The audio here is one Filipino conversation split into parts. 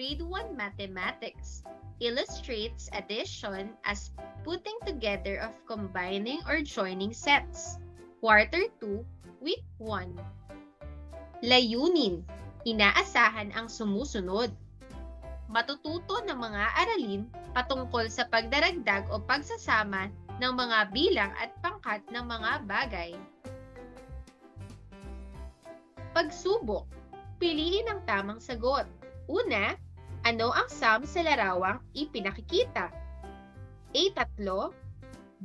Grade 1 Mathematics illustrates addition as putting together of combining or joining sets. Quarter 2, Week 1. Layunin. Inaasahan ang sumusunod. Matututo ng mga aralin patungkol sa pagdaragdag o pagsasama ng mga bilang at pangkat ng mga bagay. Pagsubok. Piliin ang tamang sagot. Una, ano ang sum sa larawang ipinakikita? A3,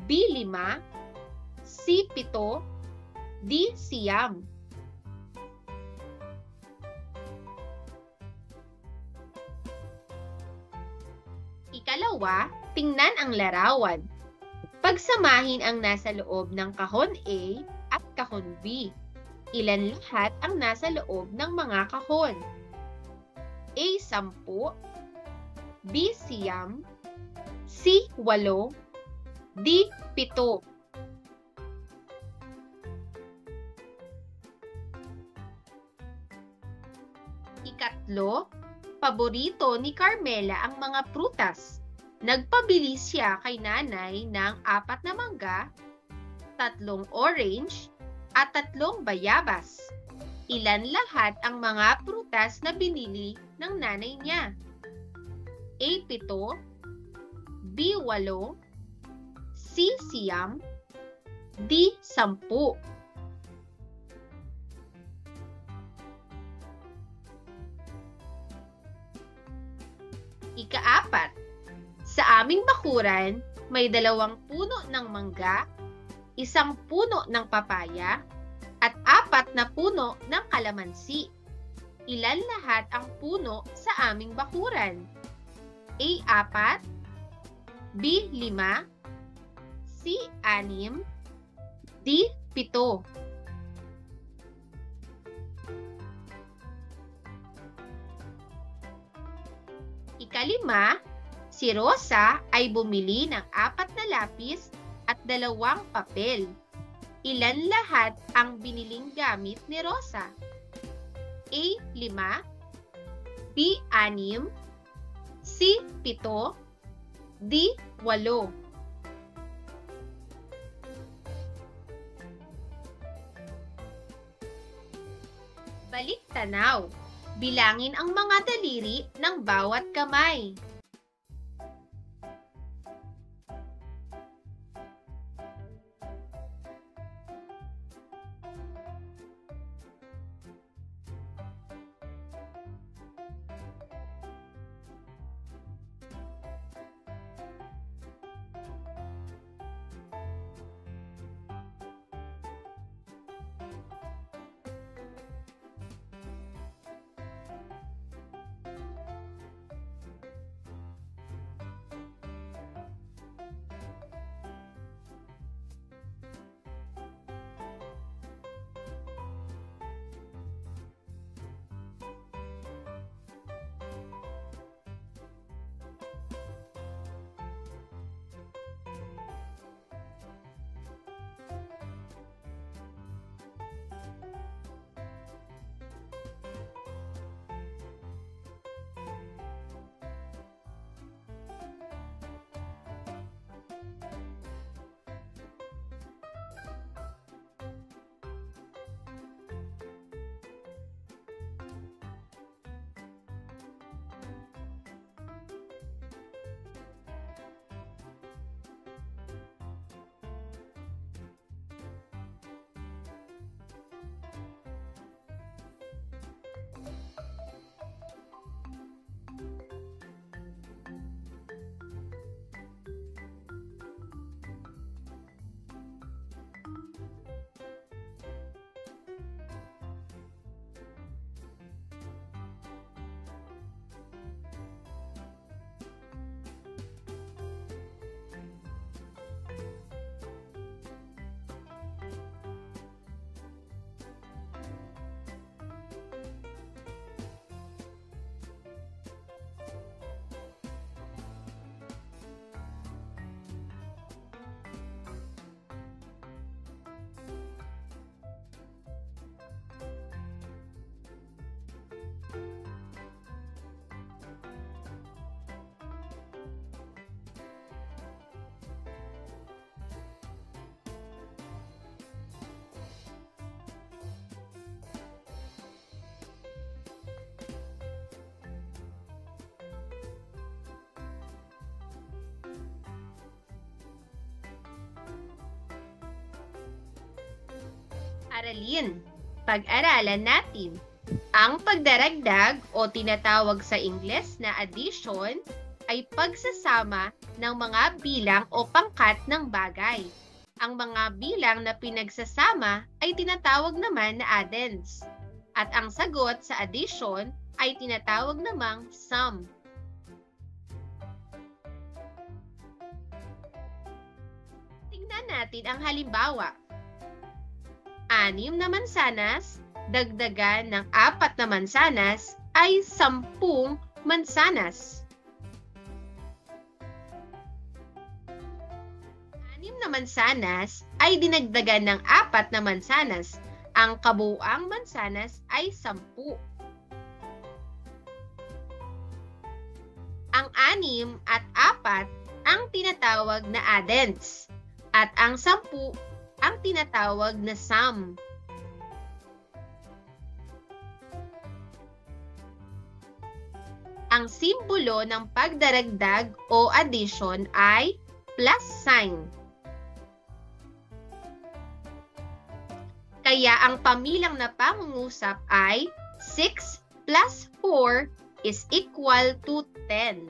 B5, C7, D siyam. Ikalawa, tingnan ang larawan. Pagsamahin ang nasa loob ng kahon A at kahon B. Ilan lahat ang nasa loob ng mga kahon? A. 10 B. Siyam C. 8 D. 7 Ikatlo, paborito ni Carmela ang mga prutas. Nagpabili siya kay nanay ng apat na mangga, tatlong orange, at tatlong bayabas. Ilan lahat ang mga prutas na binili ng nanay niya? A7, B8, C siyam, D sampu. Ikaapat, sa aming bakuran, may dalawang puno ng mangga, isang puno ng papaya, at apat na puno ng kalamansi. Ilan lahat ang puno sa aming bakuran? A4, B5, C6, D7. Ikalima, si Rosa ay bumili ng apat na lapis at dalawang papel. Ilan lahat ang biniling gamit ni Rosa? A5, B6, C7, D8. Balik tanaw. Bilangin ang mga daliri ng bawat kamay. Aralin, pag-aralan natin ang pagdaragdag o tinatawag sa Ingles na addition ay pagsasama ng mga bilang o pangkat ng bagay. Ang mga bilang na pinagsasama ay tinatawag naman na addends. At ang sagot sa addition ay tinatawag namang sum. Tingnan natin ang halimbawa. Anim na mansanas, dagdagan ng apat na mansanas ay sampung mansanas. Anim na mansanas ay dinagdagan ng apat na mansanas. Ang kabuuang mansanas ay sampu. Ang anim at apat ang tinatawag na addends at ang sampu ang tinatawag na sum. Ang simbolo ng pagdaragdag o addition ay plus sign. Kaya ang pamilang na pangungusap ay 6 plus 4 is equal to 10.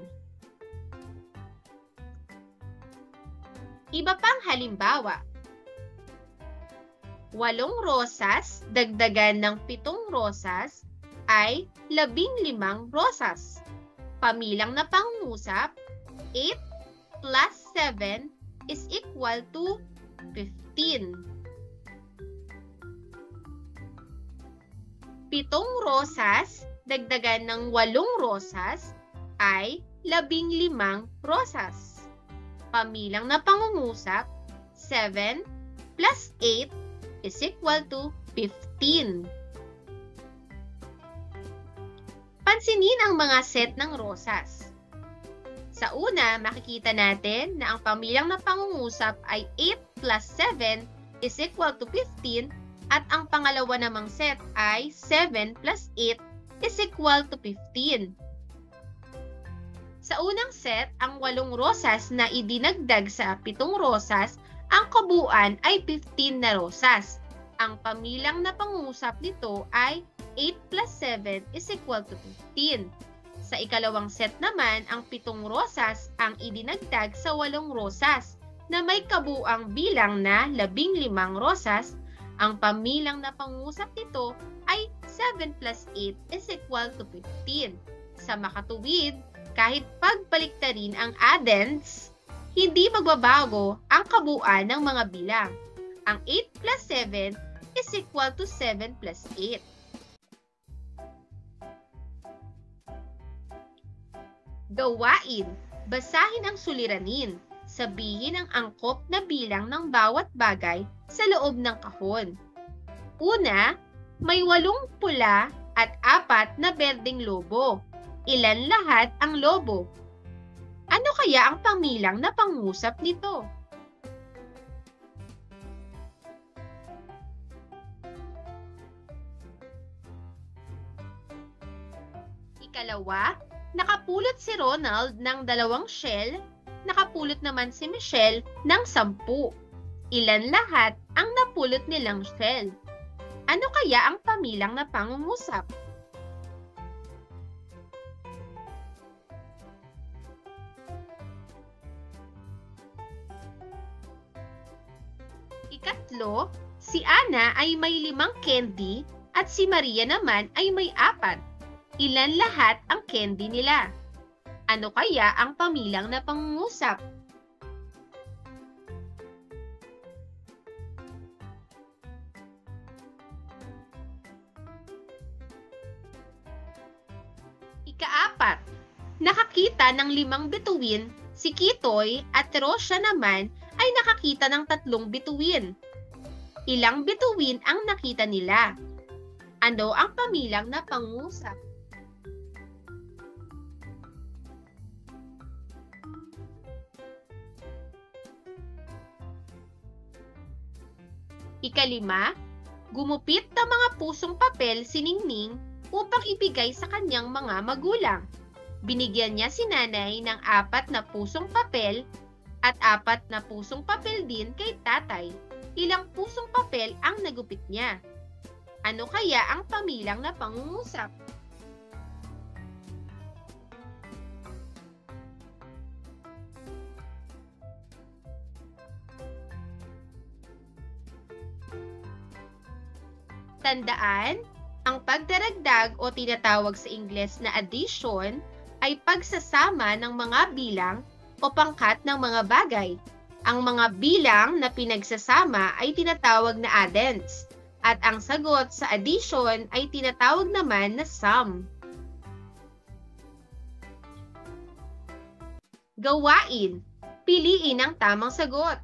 Iba pang halimbawa. Walong rosas, dagdagan ng pitong rosas, ay labing limang rosas. Pamilang na pangungusap, 8 plus 7 is equal to 15. Pitong rosas, dagdagan ng walong rosas, ay labing limang rosas. Pamilang na pangungusap, 7 plus 8 is equal to 15. Pansinin ang mga set ng rosas. Sa una, makikita natin na ang pamilyang na pangungusap ay 8 plus 7 is equal to 15 at ang pangalawa namang set ay 7 plus 8 is equal to 15. Sa unang set, ang walong rosas na idinagdag sa pitong rosas, ang kabuuan ay 15 na rosas. Ang pamilang na pangusap nito ay 8 plus 7 is equal to 15. Sa ikalawang set naman, ang pitong rosas ang idinagdag sa walong rosas na may kabuang bilang na 15 rosas. Ang pamilang na pangusap nito ay 7 plus 8 is equal to 15. Sa makatuwid, kahit pagbaliktarin ang addends, hindi magbabago ang kabuuan ng mga bilang. Ang 8 plus 7 is equal to 7 plus 8. Gawain. Basahin ang suliranin. Sabihin ang angkop na bilang ng bawat bagay sa loob ng kahon. Una, may walong pula at apat na berdeng lobo. Ilan lahat ang lobo? Ano kaya ang pamilang na pangusap nito? Ikalawa, nakapulot si Ronald ng dalawang shell, nakapulot naman si Michelle ng sampu. Ilan lahat ang napulot nilang shell? Ano kaya ang pamilang na pangungusap? Ikatlo, si Ana ay may limang candy at si Maria naman ay may apat. Ilan lahat ang candy nila? Ano kaya ang pamilang na pangungusap? Ikaapat, nakakita ng limang bituin, si Kitoy at Rosya naman ay nakakita ng tatlong bituin. Ilang bituin ang nakita nila? Ano ang pamilang na pangusap? Ikalima, gumupit ng mga pusong papel si Ningning upang ibigay sa kanyang mga magulang. Binigyan niya si nanay ng apat na pusong papel at apat na pusong papel din kay tatay. ilang pusong papel ang nagupit niya. Ano kaya ang pamilang na pangungusap? Tandaan, ang pagdaragdag o tinatawag sa Ingles na addition ay pagsasama ng mga bilang o pangkat ng mga bagay. Ang mga bilang na pinagsasama ay tinatawag na addends at ang sagot sa addition ay tinatawag naman na sum. Gawain. Piliin ang tamang sagot.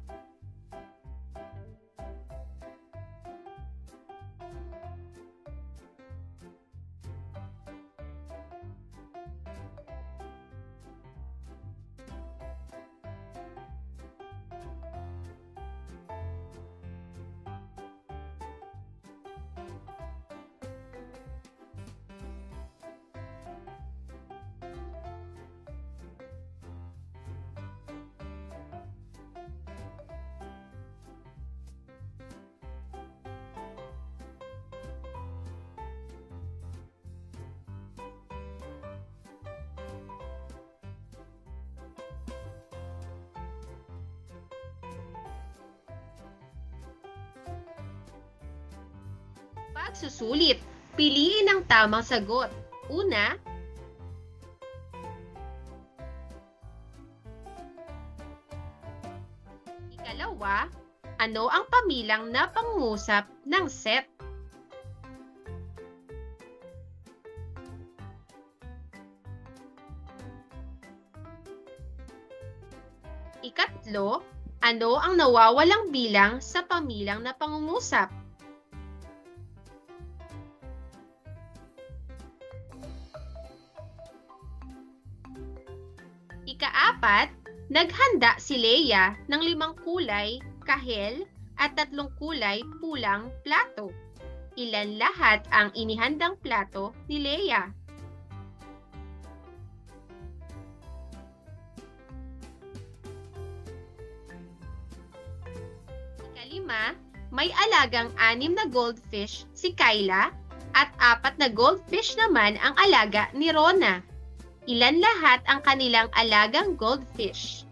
Pagsusulit. Piliin ang tamang sagot. Una, Ikalawa, ano ang pamilang na pangungusap ng set? Ikatlo, ano ang nawawalang bilang sa pamilang na pangungusap? Naghanda si Leia ng limang kulay, kahel, at tatlong kulay, pulang plato. Ilan lahat ang inihandang plato ni Leia? Ikalima, may alagang anim na goldfish si Kyla at apat na goldfish naman ang alaga ni Rona. Ilan lahat ang kanilang alagang goldfish?